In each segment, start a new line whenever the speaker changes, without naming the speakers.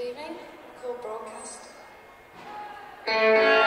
Good evening, co-broadcast. Cross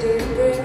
do.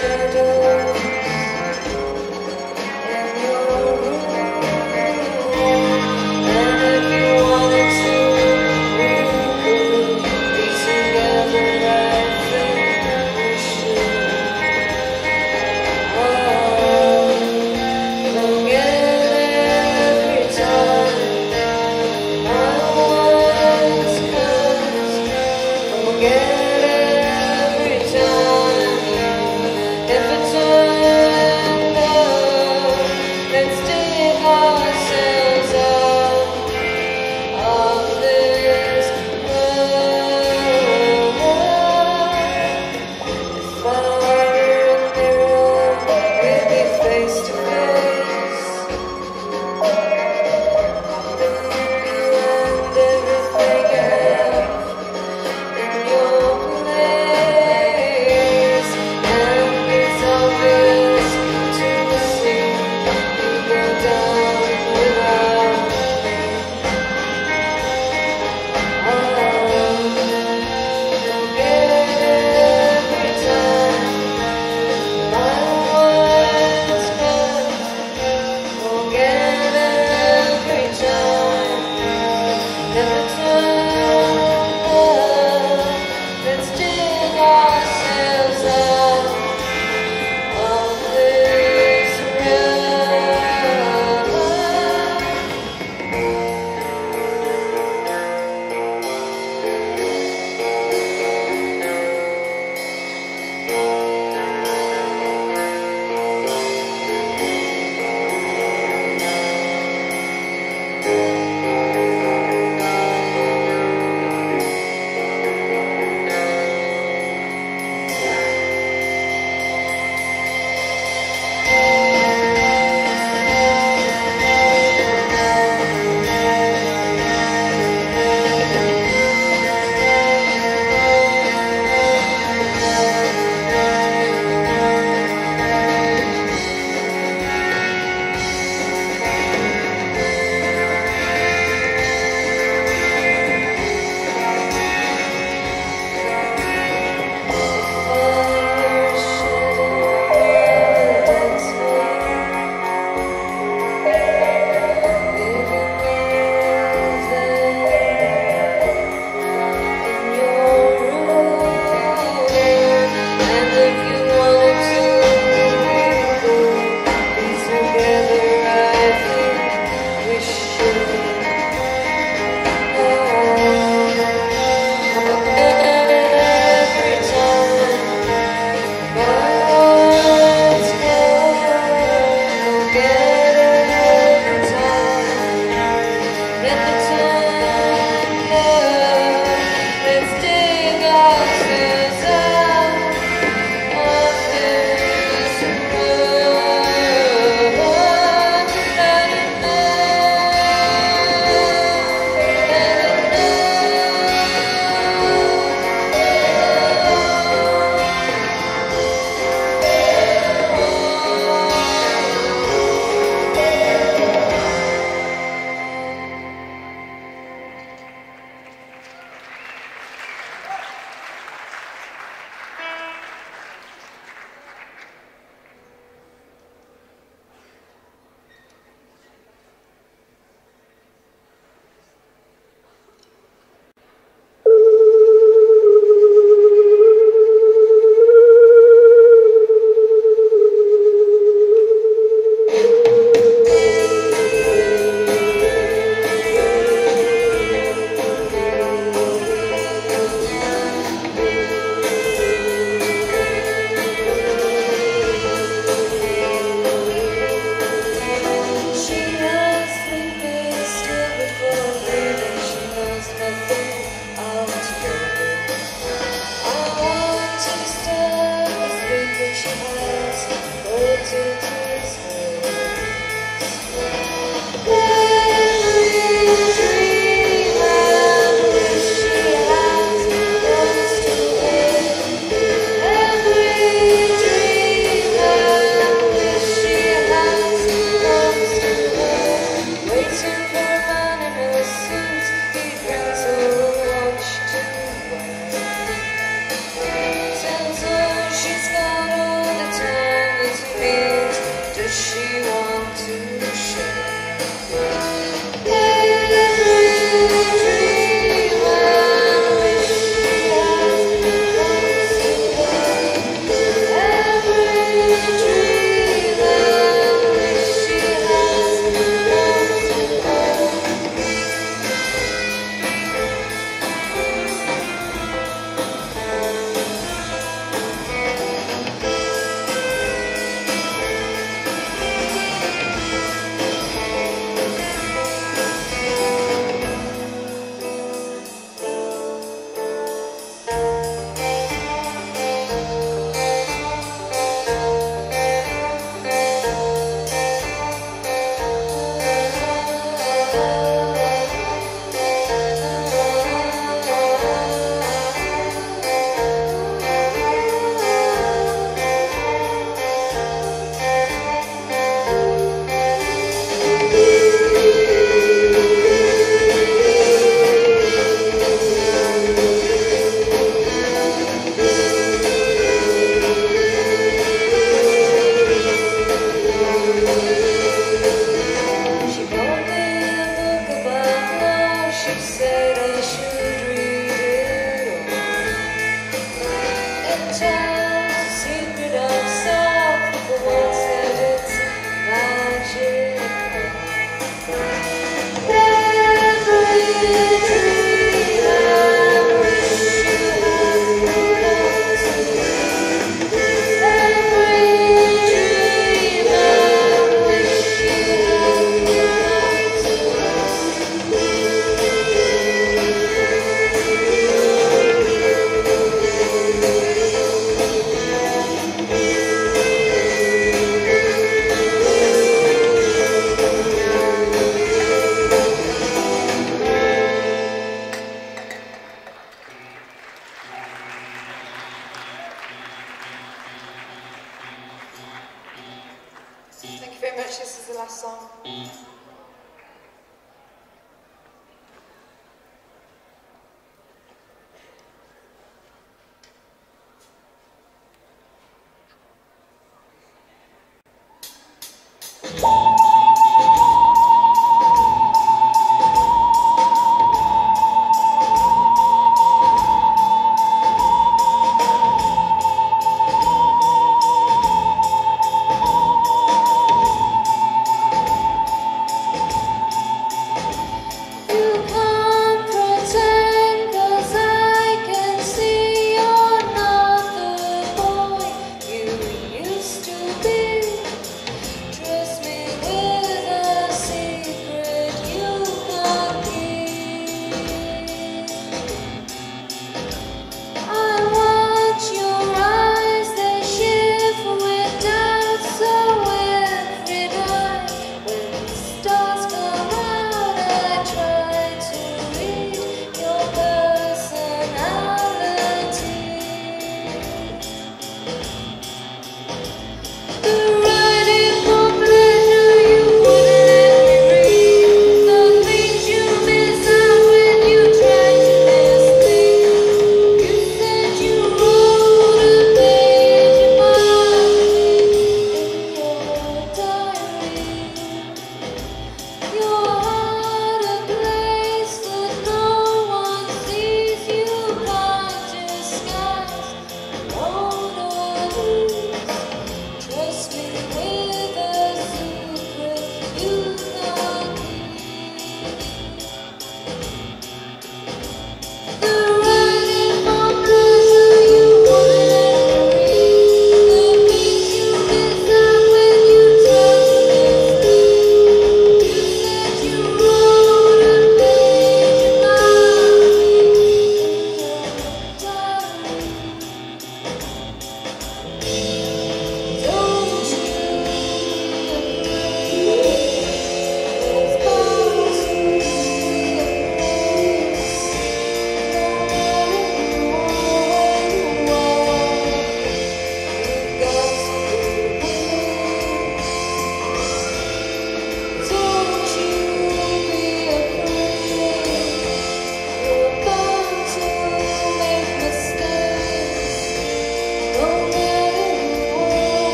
share the